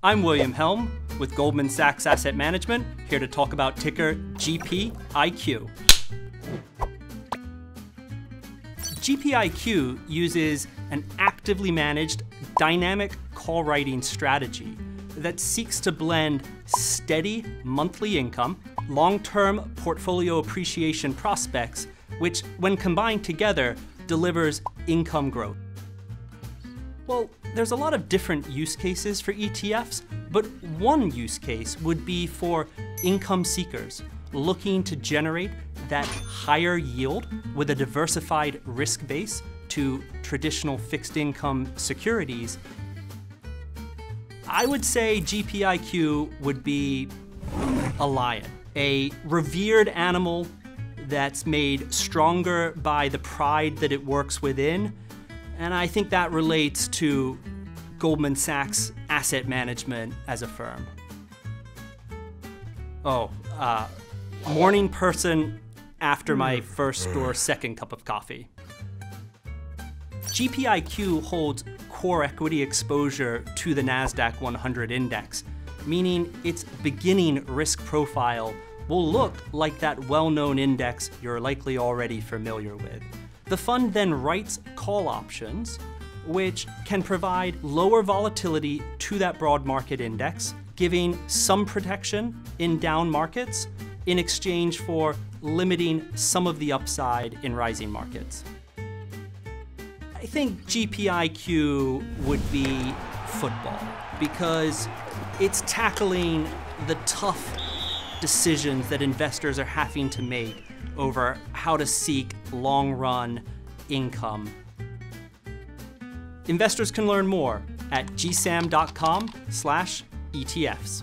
I'm William Helm with Goldman Sachs Asset Management, here to talk about ticker GPIQ. GPIQ uses an actively managed dynamic call writing strategy that seeks to blend steady monthly income, long-term portfolio appreciation prospects, which when combined together delivers income growth. Well, there's a lot of different use cases for ETFs, but one use case would be for income seekers looking to generate that higher yield with a diversified risk base to traditional fixed income securities. I would say GPIQ would be a lion, a revered animal that's made stronger by the pride that it works within and I think that relates to Goldman Sachs asset management as a firm. Oh, uh, morning person after my first or second cup of coffee. GPIQ holds core equity exposure to the NASDAQ 100 index, meaning its beginning risk profile will look like that well-known index you're likely already familiar with. The fund then writes call options, which can provide lower volatility to that broad market index, giving some protection in down markets in exchange for limiting some of the upside in rising markets. I think GPIQ would be football because it's tackling the tough decisions that investors are having to make over how to seek long-run income. Investors can learn more at gsam.com/etfs.